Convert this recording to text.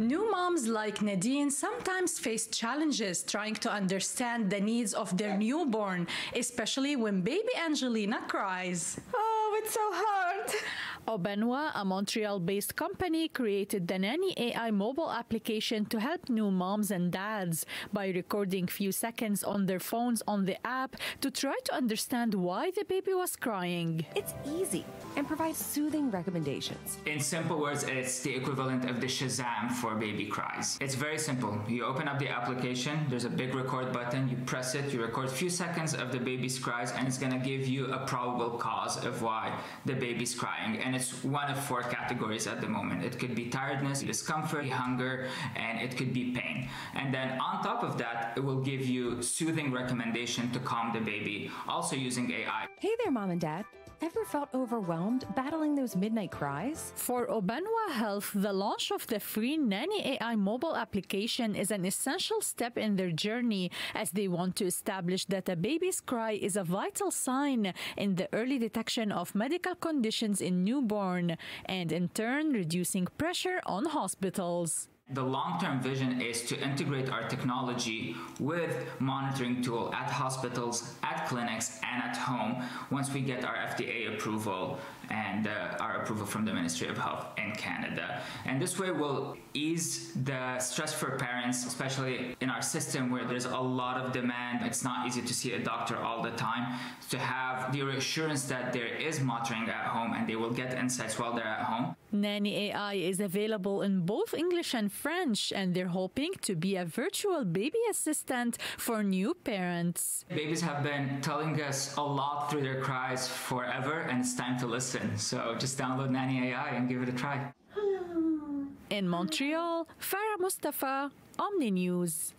New moms like Nadine sometimes face challenges trying to understand the needs of their newborn, especially when baby Angelina cries. Oh, it's so hard. Ubenwa, a Montreal based company, created the Nanny AI mobile application to help new moms and dads by recording few seconds on their phones on the app to try to understand why the baby was crying. It's easy and provides soothing recommendations. In simple words, it's the equivalent of the Shazam for baby cries. It's very simple. You open up the application, there's a big record button, you press it, you record a few seconds of the baby's cries, and it's going to give you a probable cause of why the baby's crying. And it's one of four categories at the moment. It could be tiredness, discomfort, hunger, and it could be pain. And then on top of that, it will give you soothing recommendation to calm the baby, also using AI. Hey there, mom and dad. Ever felt overwhelmed battling those midnight cries? For Ubenwa Health, the launch of the free Nanny AI mobile application is an essential step in their journey as they want to establish that a baby's cry is a vital sign in the early detection of medical conditions in newborn and in turn reducing pressure on hospitals. The long-term vision is to integrate our technology with monitoring tool at hospitals, at clinics, and at home once we get our FDA approval and uh, our approval from the Ministry of Health in Canada. And this way will ease the stress for parents, especially in our system where there's a lot of demand. It's not easy to see a doctor all the time. To have the reassurance that there is monitoring at home and they will get insights while they're at home. Nanny AI is available in both English and French, and they're hoping to be a virtual baby assistant for new parents. Babies have been telling us a lot through their cries forever, and it's time to listen. So just download Nanny AI and give it a try. In Montreal, Farah Mustapha, Omni News.